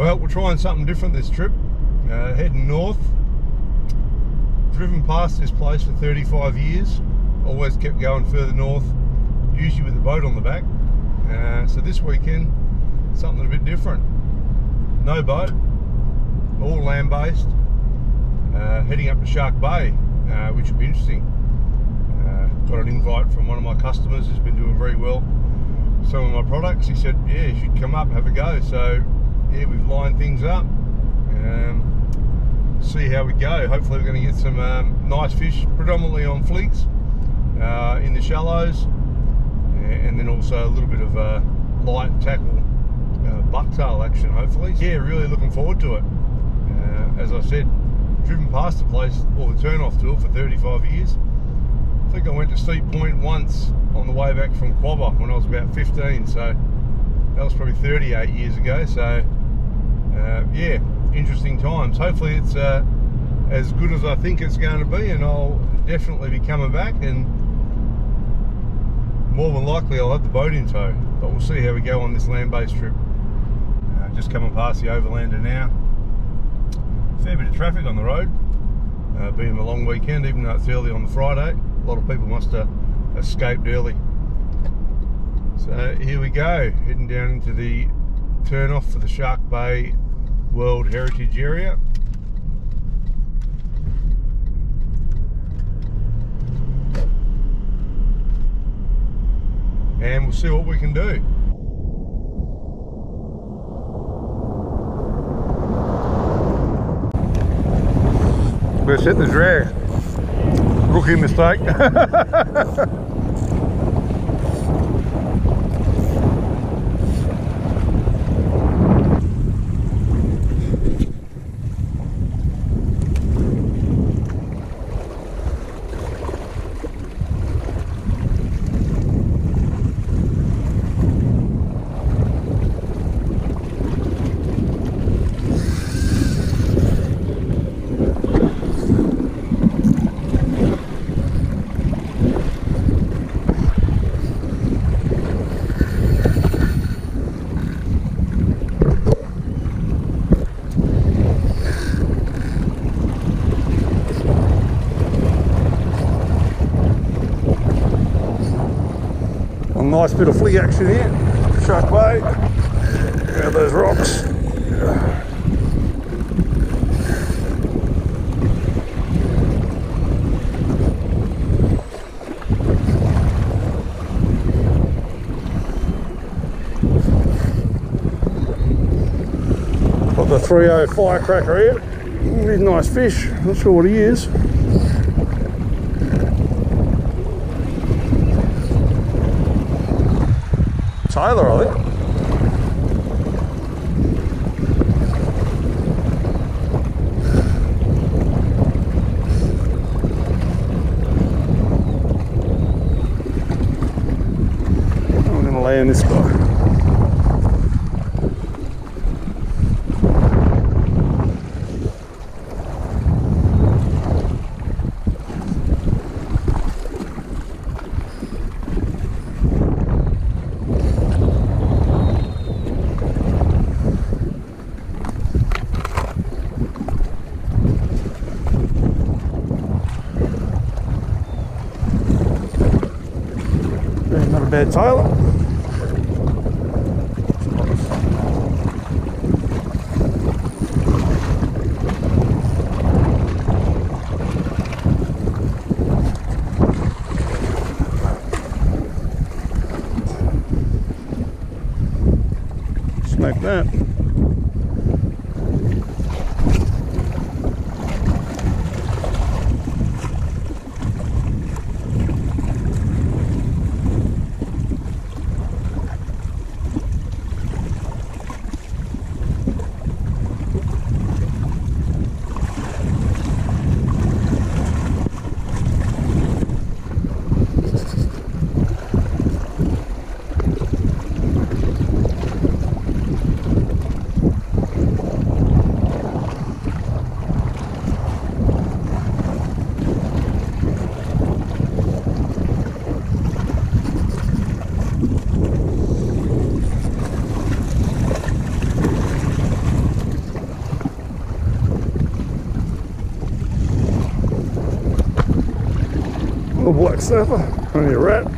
Well, we're trying something different this trip. Uh, heading north. Driven past this place for 35 years. Always kept going further north, usually with a boat on the back. Uh, so this weekend, something a bit different. No boat, all land-based. Uh, heading up to Shark Bay, uh, which will be interesting. Uh, got an invite from one of my customers who's been doing very well. Some of my products. He said, "Yeah, you should come up have a go." So, yeah, we've lined things up. Um, see how we go. Hopefully, we're going to get some um, nice fish, predominantly on fligs uh, in the shallows, and then also a little bit of uh, light tackle uh, bucktail action. Hopefully, yeah, really looking forward to it. Uh, as I said, driven past the place or the turn off to it for 35 years. I think I went to Steep Point once on the way back from Quobba when I was about 15, so that was probably 38 years ago. So, uh, yeah, interesting times. Hopefully, it's uh, as good as I think it's going to be, and I'll definitely be coming back. And more than likely, I'll have the boat in tow. But we'll see how we go on this land-based trip. Uh, just coming past the Overlander now fair bit of traffic on the road. Uh, being a long weekend, even though it's early on the Friday, a lot of people must have escaped early. So here we go, heading down into the turn off for the Shark Bay World Heritage Area. And we'll see what we can do. Let's hit the drag. Rookie mistake. Nice bit of flick action here. Shark Bay. Yeah, those rocks. Got the 3.0 firecracker here. He's a nice fish. Not sure what he is. Tailor, I think. I'm gonna lay in this guy. Bad tailor. Smack that. Another black snapper, only your rat.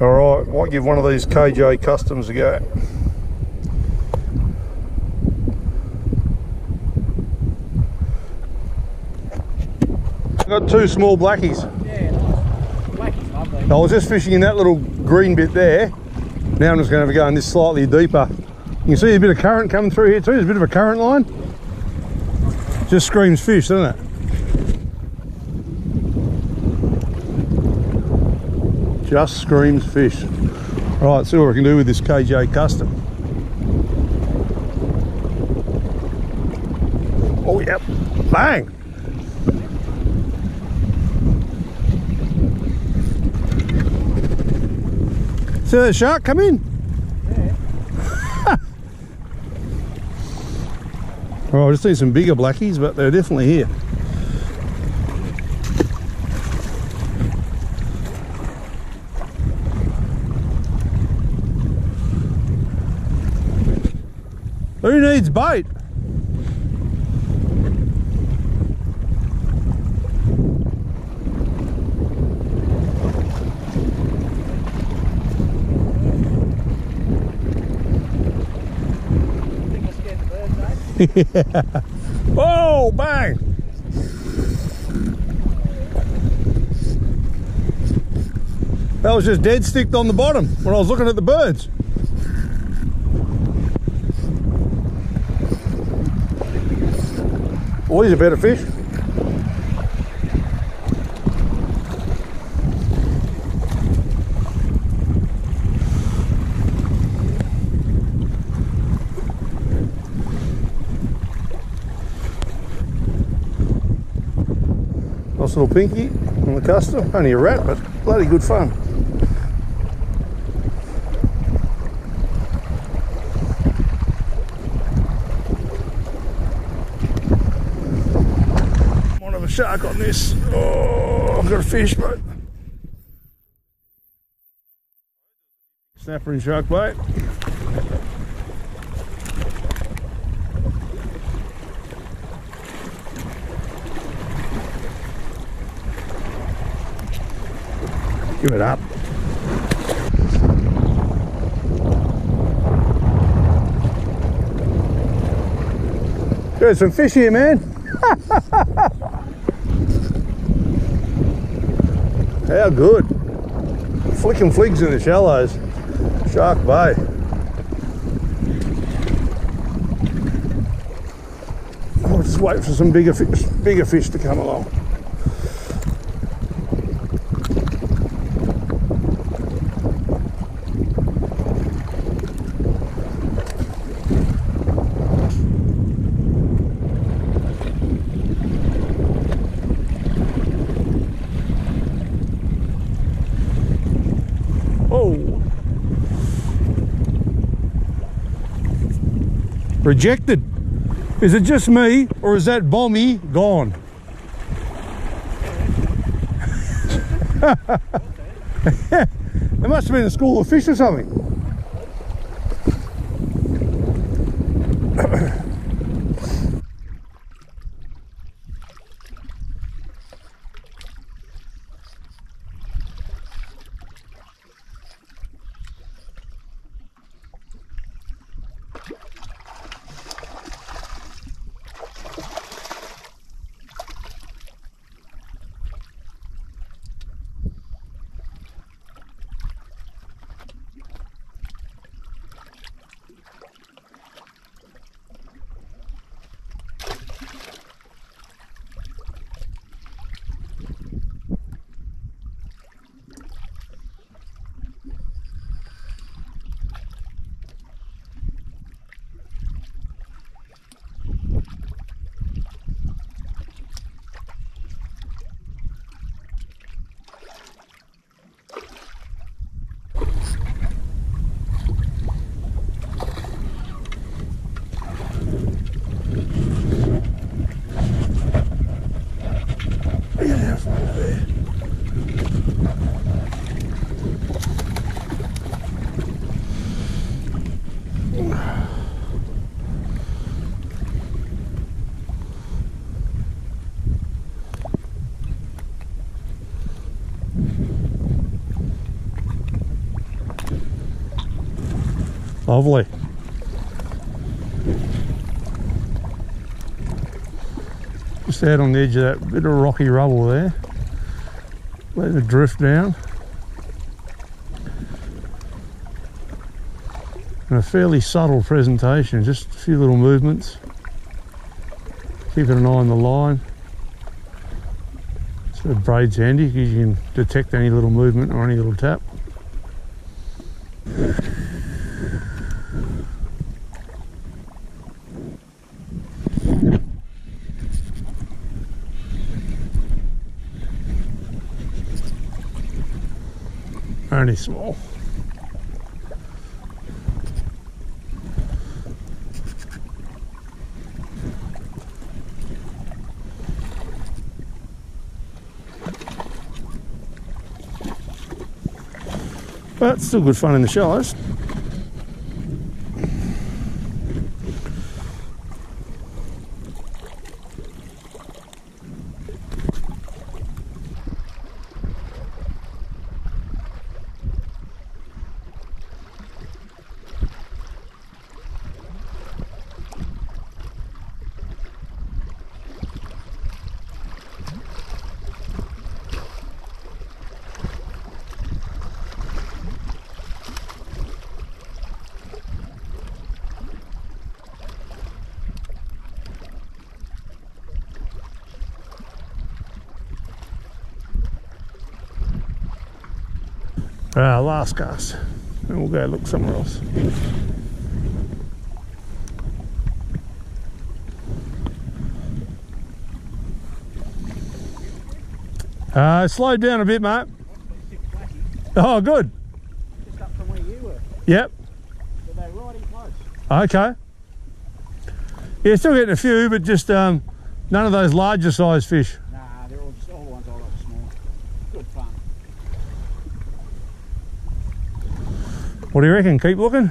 All right, might give one of these KJ Customs a go. Got two small blackies. Yeah, nice. Blackie's lovely. I was just fishing in that little green bit there. Now I'm just going to have to go in this slightly deeper. You can see a bit of current coming through here too. There's a bit of a current line. Just screams fish, doesn't it? Just screams fish. Right, see what we can do with this KJ Custom. Oh, yep. Bang! See that shark come in? Oh, I just need some bigger blackies, but they're definitely here. Who needs bait? eh? Oh, bang! That was just dead sticked on the bottom when I was looking at the birds. Oh, these are better fish. Nice little pinky on the custom. Only a rat, but bloody good fun. One of a shark on this. Oh, I've got a fish, but snapper and shark bait. Give it up. There's some fish here, man. How good. Flicking fligs in the shallows. Shark Bay. I'll oh, just wait for some bigger fish, bigger fish to come along. Oh. Rejected. Is it just me or is that bommy gone? There must have been a school of fish or something. Lovely. Just out on the edge of that bit of rocky rubble there. Let it drift down. And a fairly subtle presentation, just a few little movements. Keeping an eye on the line. So the braid's handy because you can detect any little movement or any little tap. Only small. But still good fun in the shallows. Ah, last cast. And we'll go look somewhere else. Uh, slowed down a bit, mate. Oh, good. Just up from where you were. Yep. But they're right in close. Okay. Yeah, still getting a few, but just um, none of those larger size fish. Nah, they're all just all the ones I like small. Good fun. What do you reckon? Keep looking?